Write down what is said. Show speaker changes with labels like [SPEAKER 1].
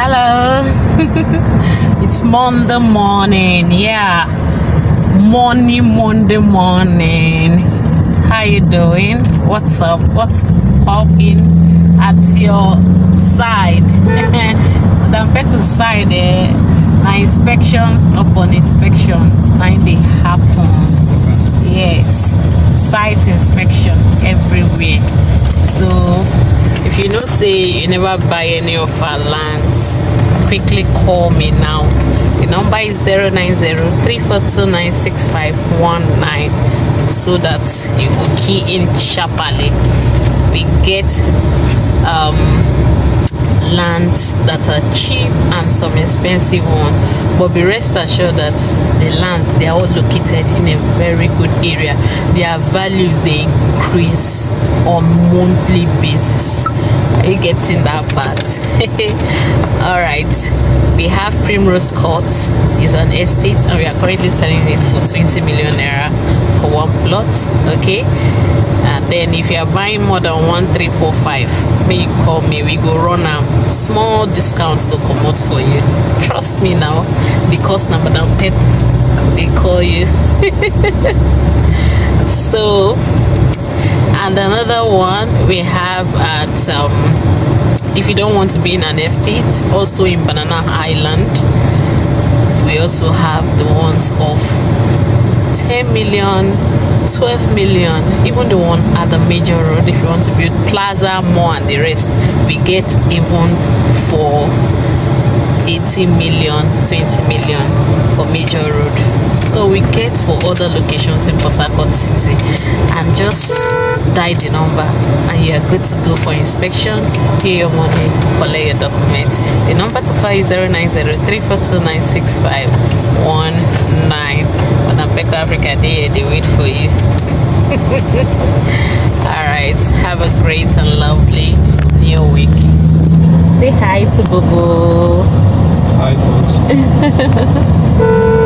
[SPEAKER 1] Hello. it's Monday morning. Yeah. Morning, Monday morning. How you doing? What's up? What's popping at your side? the better side eh? My inspections upon inspection. Mind they happen. Yes. Site inspection everywhere. So you know say you never buy any of our lands quickly call me now. The number is 090 so that you will key in sharply we get um lands that are cheap and some expensive one but be rest assured that the lands they are all located in a very good area. Their values they increase on monthly basis are you getting that part. All right. We have primrose court. Is an estate and we are currently selling it for 20 million naira for one plot okay? And then if you are buying more than one three four five may you call me. We go run a small discounts go come out for you. Trust me now because number madam Pekle they call you. So and another one we have at um, if you don't want to be in an estate also in banana island we also have the ones of 10 million 12 million even the one at the major road if you want to build plaza more and the rest we get even for 80 million 20 million for major road so we get for other locations in port harcourt city and just dial the number and you are good to go for inspection. Pay your money collect your documents. The number to call is 090 when I'm back Africa they, they wait for you. All right have a great and lovely new week. Say hi to Bobo
[SPEAKER 2] hi folks